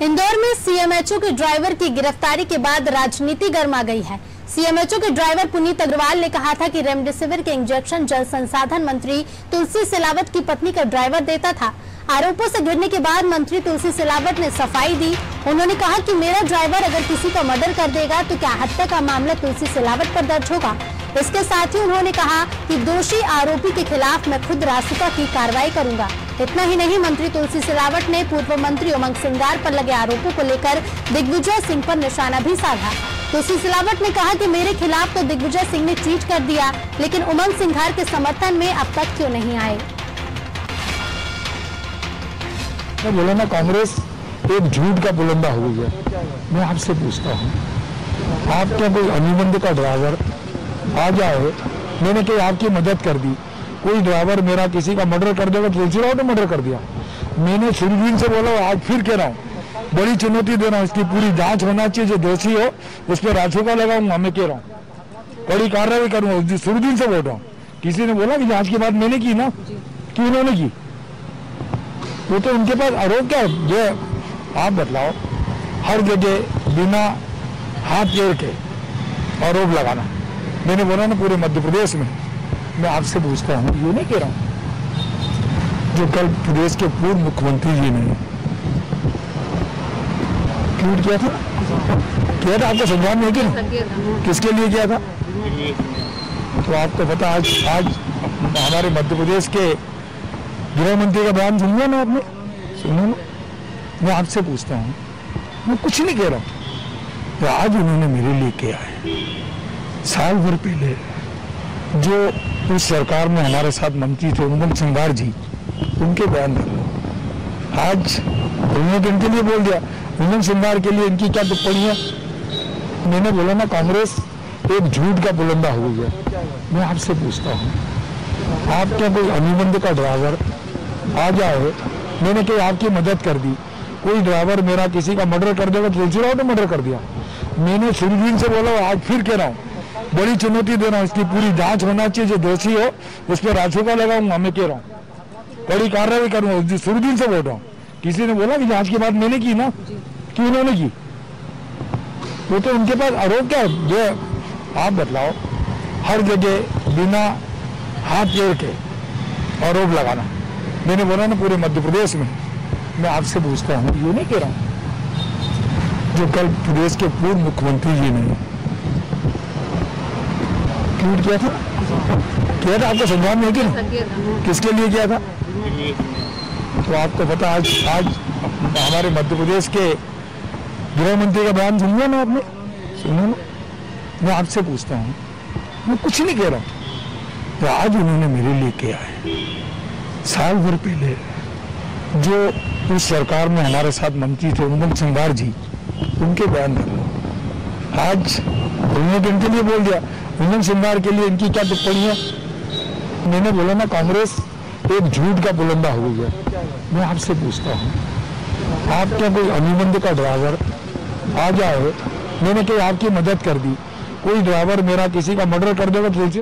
इंदौर में सीएमएचओ के ड्राइवर की गिरफ्तारी के बाद राजनीति गर्मा गई है। सीएमएचओ के ड्राइवर पुनीत अग्रवाल ने कहा था कि रेमडेसिविर के इंजेक्शन जल संसाधन मंत्री तुलसी सिलावट की पत्नी का ड्राइवर देता था। आरोपों से घिरने के बाद मंत्री तुलसी सिलावट ने सफ़ाई दी। उन्होंने कहा कि मेरा ड्राइवर अगर किसी का मर्डर कर देगा तो क्या हत्या का मामला तुलसी सिलावट पर दर्ज होगा? इसके साथ ही उन्होंने कहा कि दोषी आरोपी के खिलाफ मैं खुद रासुका की कार्रवाई करूँगा। इतना ही नहीं, मंत्री तुलसी सिलावट ने पूर्व मंत्री उमंग सिंगार पर लगे आरोपों को लेकर दिग्विजय सिंह पर निशाना भी साधा। तुलसी सिलावट ने कहा कि मेरे खिलाफ तो दिग्विजय सिंह ने ट्वीट कर दिया, लेकिन उमंग सिंघार के समर्थन में अब तक क्यों नहीं आए? मैं बोला ना, कांग्रेस एक झूठ का बुलंदा हो गई है। मैं आपसे पूछता हूँ, आप क्या कोई अनुबंध का ड्राइवर आ जाए मैंने कोई आपकी मदद कर दी। कोई ड्राइवर मेरा किसी का मर्डर कर देगा, तुलसी राव ने मर्डर कर दिया। मैंने शुरुदीन से बोला, आज फिर कह रहा हूँ, बड़ी चुनौती दे रहा हूँ, इसकी पूरी जाँच होना चाहिए, जो दोषी हो, उस पर राजों लगाऊँगा, मैं कह रहा हूँ। बड़ी कार्रवाई करूँगा शुरुदीन से बोल रहा हूँ। किसी ने बोला कि जाँच की बात मैंने की ना, कि उन्होंने की? वो तो उनके पास आरोप क्या ये आप बतलाओ, हर जगह बिना हाथ जोड़ के आरोप लगाना। मैंने बोला ना, पूरे मध्य प्रदेश में। मैं आपसे पूछता हूँ, ये नहीं कह रहा हूँ जो कल प्रदेश के पूर्व मुख्यमंत्री जी ने ट्वीट किया था? किया था आपको संज्ञान नहीं किया? किसके लिए किया था? तो आपको पता आज आज हमारे मध्य प्रदेश के गृह मंत्री का बयान सुन लिया ना आपने? सुनो मैं आपसे पूछता हूँ, मैं कुछ नहीं कह रहा। हूँ तो आज उन्होंने मेरे लिए किया है। साल भर पहले जो उस सरकार में हमारे साथ मंत्री थे, उमंग सिंगार जी, उनके बयान आज उन्होंने तो इनके लिए बोल दिया। उमंग सिंगार के लिए इनकी क्या टिप्पणियाँ मैंने बोला, ना, कांग्रेस एक झूठ का बुलंदा हो गई है मैं आपसे पूछता हूँ, आप क्या कोई अनुबंध का ड्राइवर आ जाए मैंने कोई आपकी मदद कर दी। कोई ड्राइवर मेरा किसी का मर्डर कर देगा तुलसी राव ने मर्डर कर दिया। मैंने शुरुदीन से बोला, आज फिर कह रहा हूँ। बड़ी चुनौती दे रहा हूँ इसकी पूरी जाँच होना चाहिए, जो दोषी हो, उस पर राजों लगाऊँगा, मैं कह रहा हूँ। बड़ी कार्रवाई करूँगा शुरुदीन से बोल रहा हूँ। किसी ने बोला कि जाँच की बात मैंने की ना? कि उन्होंने की? वो तो उनके पास आरोप क्या ये आप बतलाओ, हर जगह बिना हाथ जोड़ के आरोप लगाना। मैंने बोला ना पूरे मध्य प्रदेश में, मैं आपसे पूछता हूँ, ये नहीं कह रहा हूँ, जो कल प्रदेश के पूर्व मुख्यमंत्री जी ने ट्वीट किया था? किया था आपको संज्ञान नहीं किया? किसके लिए किया था? तो आपको पता आज आज हमारे मध्य प्रदेश के गृह मंत्री का बयान सुन लिया ना आपने? सुनो ना? मैं आपसे पूछता हूँ, मैं कुछ नहीं कह रहा। तो आज उन्होंने मेरे लिए किया है। साल भर पहले जो उस सरकार में हमारे साथ मंत्री थे, उमंग सिंगार जी, उनके बयान कर लो आज उन्होंने इनके लिए बोल दिया। उमंग सिंगार के लिए इनकी क्या टिप्पणी है? मैंने बोला ना, कांग्रेस एक झूठ का बुलंदा हुई है मैं आपसे पूछता हूँ, आप क्या कोई अनुबंध का ड्राइवर आ जाए मैंने कहीं आपकी मदद कर दी। कोई ड्राइवर मेरा किसी का मर्डर कर देगा तुलसी